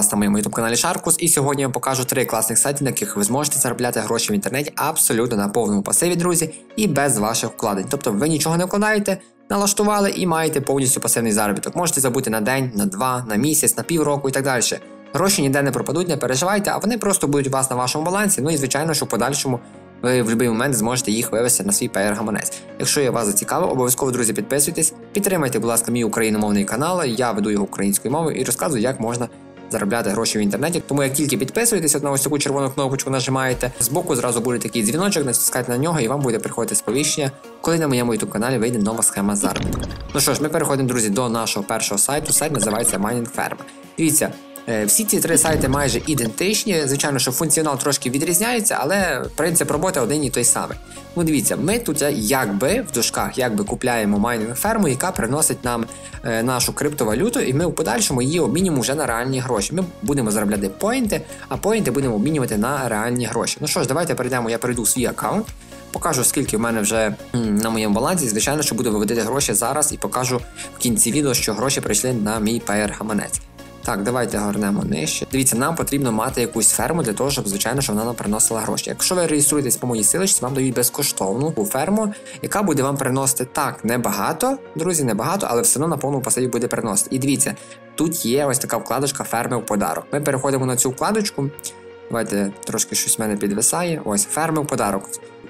вас на моєму youtube каналі Шаркус, і сьогодні я вам покажу три класних сайти, на яких ви зможете заробляти гроші в інтернеті абсолютно на повному пасиві, друзі, і без ваших вкладень. Тобто ви нічого не вкладаєте, налаштували і маєте повністю пасивний заробіток. Можете забути на день, на два, на місяць, на півроку і так далі. Гроші ніде не пропадуть, не переживайте, а вони просто будуть у вас на вашому балансі. Ну і звичайно, що в подальшому ви в будь-який момент зможете їх вивести на свій pr гаманець. Якщо я вас зацікавив, обов'язково, друзі, підписуйтесь, підтримайте, будь ласка, мій україномовний канал. Я веду його українською мовою і розказую, як можна заробляти гроші в інтернеті. Тому як тільки підписуєтесь, на ось таку червону кнопочку нажимаєте, збоку зразу буде такий дзвіночок, натискайте на нього, і вам буде приходити сповіщення, коли на моєму youtube каналі вийде нова схема заробітку. Ну що ж, ми переходимо, друзі, до нашого першого сайту. Сайт називається Mining Farm. Дивіться. Е, всі ці три сайти майже ідентичні. Звичайно, що функціонал трошки відрізняється, але принцип роботи один і той самий. Ну, дивіться, ми тут якби в дужках якби купляємо майнінг ферму, яка приносить нам е, нашу криптовалюту, і ми в подальшому її обмінюємо вже на реальні гроші. Ми будемо заробляти поінти, а поінти будемо обмінювати на реальні гроші. Ну що ж, давайте перейдемо. Я перейду в свій аккаунт. Покажу, скільки в мене вже на моєму балансі. Звичайно, що буду виводити гроші зараз і покажу в кінці відео, що гроші прийшли на мій payer гаманець так, давайте горнемо нижче. Дивіться, нам потрібно мати якусь ферму для того, щоб, звичайно, що вона нам приносила гроші. Якщо ви реєструєтесь по моїй силочці, вам дають безкоштовну ферму, яка буде вам приносити так небагато, друзі, небагато, але все одно на повному пасиві буде приносити. І дивіться, тут є ось така вкладочка ферми в подарок. Ми переходимо на цю вкладочку. Давайте трошки щось в мене підвисає. Ось ферми в подарок.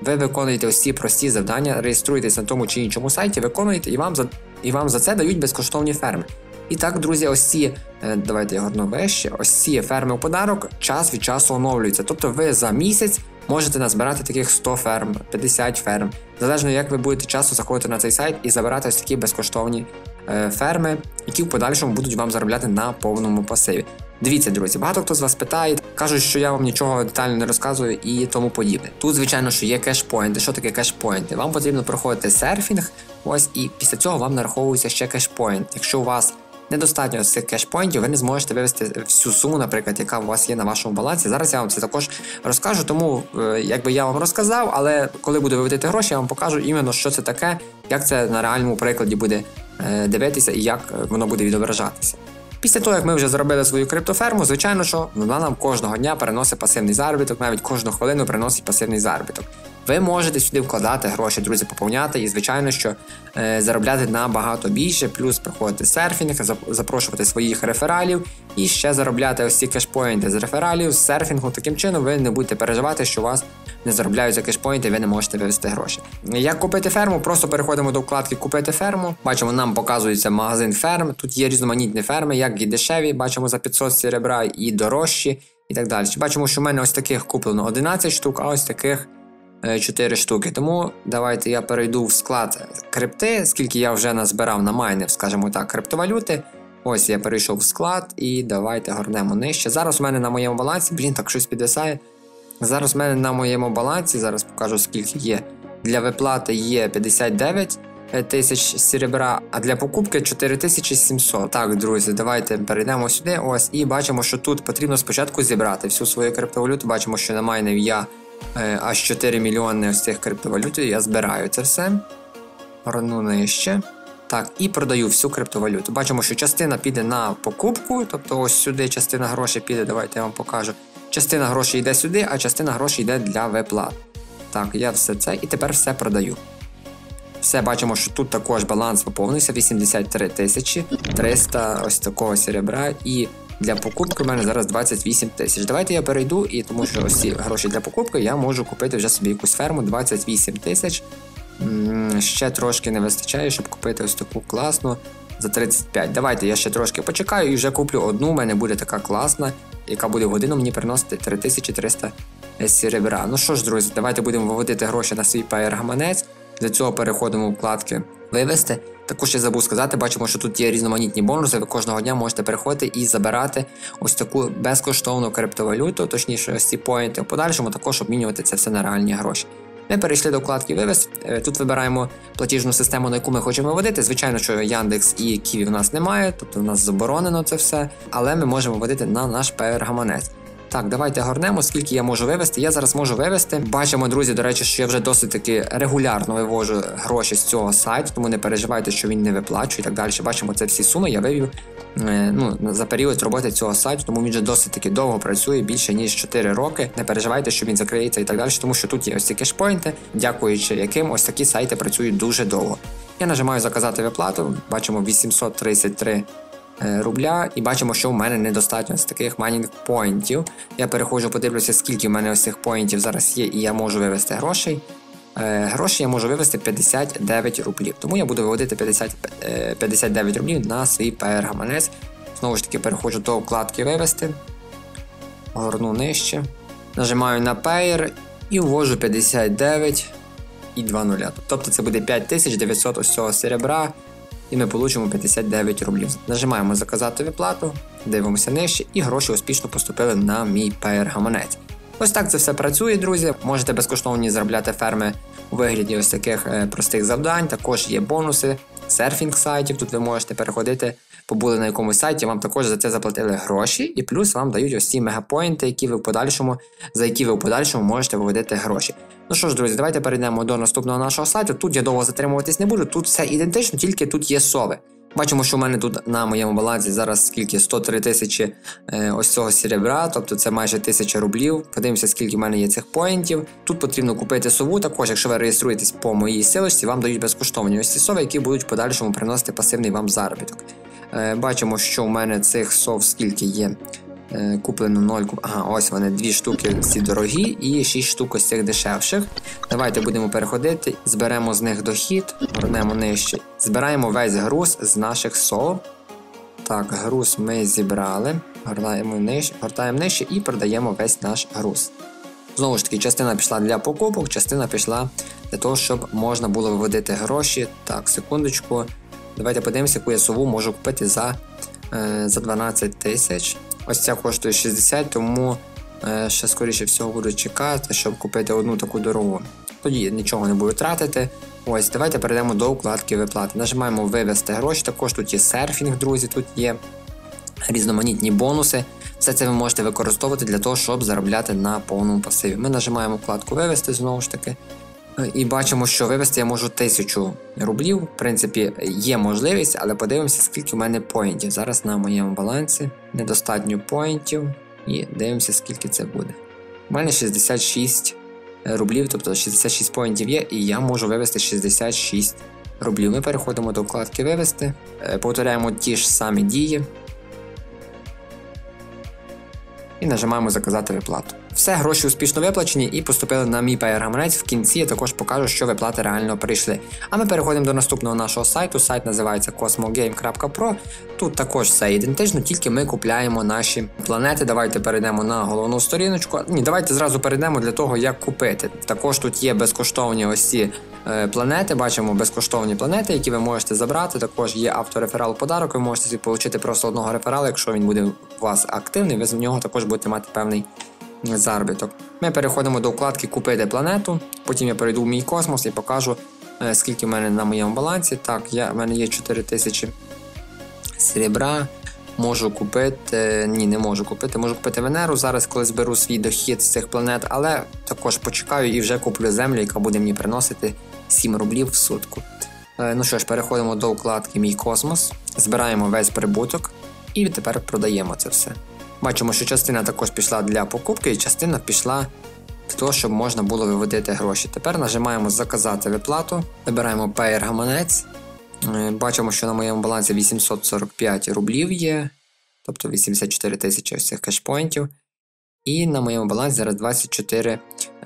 Ви виконуєте ці прості завдання, реєструєтесь на тому чи іншому сайті, виконуєте, і вам за і вам за це дають безкоштовні ферми. І так, друзі, ось ці, е, давайте я горну вище, ось ці ферми у подарок час від часу оновлюються. Тобто ви за місяць можете назбирати таких 100 ферм, 50 ферм, залежно як ви будете часу заходити на цей сайт і забирати ось такі безкоштовні е, ферми, які в подальшому будуть вам заробляти на повному пасиві. Дивіться, друзі, багато хто з вас питає, кажуть, що я вам нічого детально не розказую і тому подібне. Тут, звичайно, що є cashpoint и. Що таке cashpoint и? Вам потрібно проходити серфінг, ось і після цього вам нараховується ще cashpoint. Якщо у вас недостатньо цих cashpoint ів, ви не зможете вивести всю суму, наприклад, яка у вас є на вашому балансі. Зараз я вам це також розкажу, тому е, якби я вам розказав, але коли буду виводити гроші, я вам покажу іменно, що це таке, як це на реальному прикладі буде е, дивитися і як воно буде відображатися. Після того, як ми вже зробили свою криптоферму, звичайно, що вона нам кожного дня переносить пасивний заробіток, навіть кожну хвилину приносить пасивний заробіток. Ви можете сюди вкладати гроші, друзі, поповняти і, звичайно, що е, заробляти набагато більше, плюс проходити серфінг, запрошувати своїх рефералів і ще заробляти ось ці cashpoint и з рефералів, з серфінгу. Таким чином, ви не будете переживати, що у вас не заробляються cashpoint и, ви не можете вивести гроші. Як купити ферму? Просто переходимо до вкладки Купити ферму. Бачимо, нам показується магазин ферм. Тут є різноманітні ферми, як і дешеві, бачимо за 500 серебра, і дорожчі, і так далі. Бачимо, що в мене ось таких куплено 11 штук, а ось таких. 4 штуки. Тому давайте я перейду в склад крипти, скільки я вже назбирав на майнер, скажімо так, криптовалюти. Ось я перейшов в склад і давайте горнемо нижче. Зараз у мене на моєму балансі, блін, так щось підвисає. Зараз у мене на моєму балансі, зараз покажу скільки є. Для виплати є 59 тисяч серебра, а для покупки 4700. Так, друзі, давайте перейдемо сюди. Ось і бачимо, що тут потрібно спочатку зібрати всю свою криптовалюту. Бачимо, що на майнів я Е, аж 4 мільйони з цих криптовалют, я збираю це все. Рану нижче. Так, і продаю всю криптовалюту. Бачимо, що частина піде на покупку, тобто ось сюди частина грошей піде, давайте я вам покажу. Частина грошей йде сюди, а частина грошей йде для виплат. Так, я все це і тепер все продаю. Все, бачимо, що тут також баланс поповнився 83 тисячі 300 ось такого серебра. І для покупки в мене зараз 28 тисяч. Давайте я перейду, і тому що ось ці гроші для покупки я можу купити вже собі якусь ферму 28 тисяч. Ще трошки не вистачає, щоб купити ось таку класну за 35. Давайте я ще трошки почекаю і вже куплю одну. У мене буде така класна, яка буде годину мені приносити 3300 серебра. Ну що ж, друзі, давайте будемо виводити гроші на свій payer гаманець. Для цього переходимо в вкладки Вивести. Також я забув сказати, бачимо, що тут є різноманітні бонуси. Ви кожного дня можете переходити і забирати ось таку безкоштовну криптовалюту, точніше, ось ці поінти. В подальшому також обмінювати це все на реальні гроші. Ми перейшли до вкладки Вивез. Е, тут вибираємо платіжну систему, на яку ми хочемо виводити. Звичайно, що Яндекс і Ківі в нас немає, тобто в нас заборонено це все, але ми можемо вводити на наш певер гаманець. Так, давайте горнемо, скільки я можу вивести. Я зараз можу вивести. Бачимо, друзі, до речі, що я вже досить таки регулярно вивожу гроші з цього сайту, тому не переживайте, що він не виплачує і так далі. Бачимо, це всі суми я вивів е, ну, за період роботи цього сайту, тому він вже досить таки довго працює, більше ніж 4 роки. Не переживайте, що він закриється і так далі, тому що тут є ось ці кешпоінти, дякуючи яким ось такі сайти працюють дуже довго. Я нажимаю заказати виплату, бачимо 833 е, рубля, і бачимо, що в мене недостатньо з таких майнінг поінтів. Я переходжу, подивлюся, скільки в мене ось цих поінтів зараз є, і я можу вивести грошей. Е, Гроші я можу вивести 59 рублів. Тому я буду виводити 50, е, 59 рублів на свій PR гаманець. Знову ж таки, переходжу до вкладки вивести. Горну нижче. Нажимаю на Payer і ввожу 59 і 2 нуля. Тобто це буде 5900 ось серебра, і ми получимо 59 рублів. Нажимаємо заказати виплату, дивимося нижче, і гроші успішно поступили на мій Payer гаманець. Ось так це все працює, друзі. Можете безкоштовні заробляти ферми у вигляді ось таких е, простих завдань. Також є бонуси, серфінг сайтів. Тут ви можете переходити, побули на якомусь сайті, вам також за це заплатили гроші, і плюс вам дають ось ці мегапоінти, які ви в подальшому, за які ви в подальшому можете виводити гроші. Ну що ж, друзі, давайте перейдемо до наступного нашого сайту. Тут я довго затримуватись не буду, тут все ідентично, тільки тут є сови. Бачимо, що в мене тут на моєму балансі зараз скільки 103 тисячі е, ось цього серебра, тобто це майже 1000 рублів. Подивимося, скільки в мене є цих поінтів. Тут потрібно купити сову. Також, якщо ви реєструєтесь по моїй силочці, вам дають безкоштовні ось ці сови, які будуть в подальшому приносити пасивний вам заробіток. Е, бачимо, що в мене цих сов скільки є. Е, Куплено 0. Ага, ось вони дві штуки ці дорогі і 6 штук ось цих дешевших. Давайте будемо переходити, зберемо з них дохід, горнемо нижче. Збираємо весь груз з наших сов. Так, груз ми зібрали, гортаємо нижче, гортаємо нижче і продаємо весь наш груз. Знову ж таки, частина пішла для покупок, частина пішла для того, щоб можна було виводити гроші. Так, секундочку. Давайте подивимося, яку я сову можу купити за, е, за 12 тисяч. Ось ця коштує 60, тому е, ще скоріше всього буду чекати, щоб купити одну таку дорогу. Тоді нічого не буду тратити. Ось, давайте перейдемо до укладки виплати. Нажимаємо вивести гроші. Також тут є серфінг, друзі, тут є різноманітні бонуси. Все це ви можете використовувати для того, щоб заробляти на повному пасиві. Ми нажимаємо вкладку вивести знову ж таки. І бачимо, що вивести я можу 1000 рублів. В принципі, є можливість, але подивимося, скільки в мене поінтів. Зараз на моєму балансі недостатньо поінтів. І дивимося, скільки це буде. У мене 66 рублів, тобто 66 поінтів є, і я можу вивести 66 рублів. Ми переходимо до вкладки вивести, е, повторяємо ті ж самі дії. І нажимаємо заказати виплату. Все, гроші успішно виплачені і поступили на мій Payer. В кінці я також покажу, що виплати реально прийшли. А ми переходимо до наступного нашого сайту. Сайт називається cosmogame.pro. Тут також все ідентично, тільки ми купляємо наші планети. Давайте перейдемо на головну сторіночку. Ні, давайте зразу перейдемо для того, як купити. Також тут є безкоштовні ось ці планети. Бачимо безкоштовні планети, які ви можете забрати. Також є автореферал подарок. Ви можете отримати просто одного реферала, якщо він буде у вас активний, ви з нього також будете мати певний заробіток. Ми переходимо до вкладки Купити планету. Потім я перейду в мій космос і покажу, е, скільки в мене на моєму балансі. Так, я, в мене є 4000 срібра. Можу купити. Ні, не можу купити. Можу купити Венеру зараз, коли зберу свій дохід з цих планет, але також почекаю і вже куплю землю, яка буде мені приносити 7 рублів в сутку. Е, Ну що ж, переходимо до вкладки Мій космос, збираємо весь прибуток і тепер продаємо це все. Бачимо, що частина також пішла для покупки, і частина пішла для того, щоб можна було виводити гроші. Тепер нажимаємо Заказати виплату, вибираємо Payer гаманець. Е, Бачимо, що на моєму балансі 845 рублів є, тобто 84 тисячі ось цих кешпоінтів. І на моєму балансі зараз 24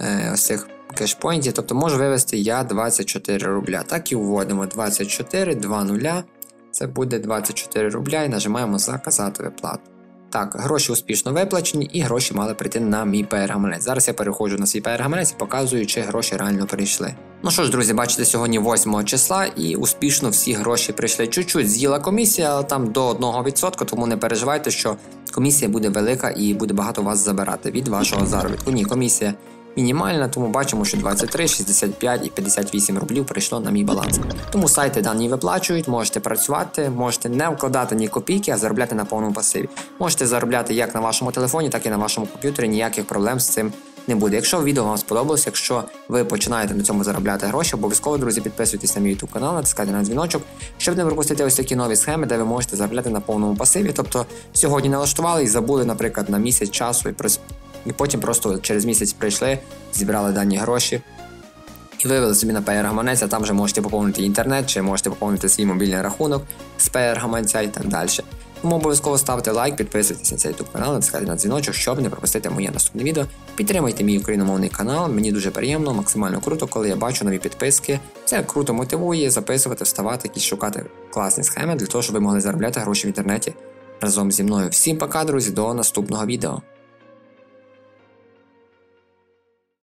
е, ось цих кешпоінтів, тобто можу вивести я 24 рубля. Так і вводимо 24, 2 нуля. Це буде 24 рубля і нажимаємо Заказати виплату. Так, гроші успішно виплачені і гроші мали прийти на мій PR. Зараз я переходжу на свій PR і показую, чи гроші реально прийшли. Ну що ж, друзі, бачите, сьогодні 8 числа і успішно всі гроші прийшли. Чуть-чуть з'їла комісія, але там до 1%, тому не переживайте, що комісія буде велика і буде багато вас забирати від вашого заробітку. Ні, комісія мінімальна, тому бачимо, що 23, 65 і 58 рублів прийшло на мій баланс. Тому сайти дані виплачують, можете працювати, можете не вкладати ні копійки, а заробляти на повному пасиві. Можете заробляти як на вашому телефоні, так і на вашому комп'ютері. Ніяких проблем з цим не буде. Якщо відео вам сподобалось, якщо ви починаєте на цьому заробляти гроші, обов'язково, друзі, підписуйтесь на мій YouTube канал, натискайте на дзвіночок, щоб не пропустити ось такі нові схеми, де ви можете заробляти на повному пасиві. Тобто сьогодні налаштували і забули, наприклад, на місяць часу і і потім просто через місяць прийшли, зібрали дані гроші. І вивели собі на PR а там вже можете поповнити інтернет, чи можете поповнити свій мобільний рахунок з PR і так далі. Тому обов'язково ставте лайк, підписуйтесь на цей YouTube канал, натискайте на дзвіночок, щоб не пропустити моє наступне відео. Підтримуйте мій україномовний канал, мені дуже приємно, максимально круто, коли я бачу нові підписки. Це круто мотивує записувати, вставати, якісь шукати класні схеми для того, щоб ви могли заробляти гроші в інтернеті разом зі мною. Всім пока, друзі, до наступного відео.